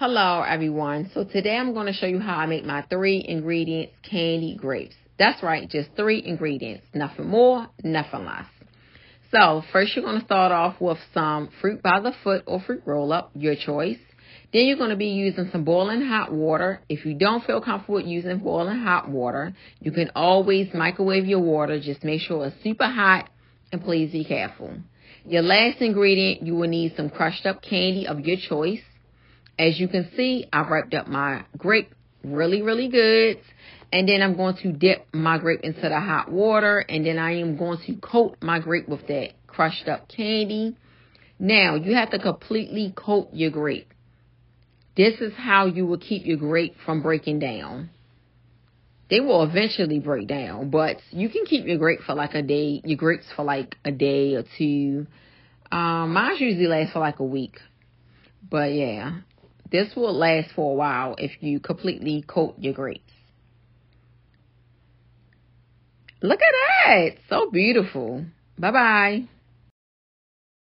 Hello everyone. So today I'm going to show you how I make my three ingredients candy grapes. That's right, just three ingredients. Nothing more, nothing less. So first you're going to start off with some fruit by the foot or fruit roll up, your choice. Then you're going to be using some boiling hot water. If you don't feel comfortable using boiling hot water, you can always microwave your water. Just make sure it's super hot and please be careful. Your last ingredient, you will need some crushed up candy of your choice. As you can see, I've wrapped up my grape really, really good. And then I'm going to dip my grape into the hot water. And then I am going to coat my grape with that crushed up candy. Now, you have to completely coat your grape. This is how you will keep your grape from breaking down. They will eventually break down, but you can keep your grape for like a day, your grapes for like a day or two. Um, mine usually lasts for like a week. But yeah, this will last for a while if you completely coat your grapes. Look at that. So beautiful. Bye bye.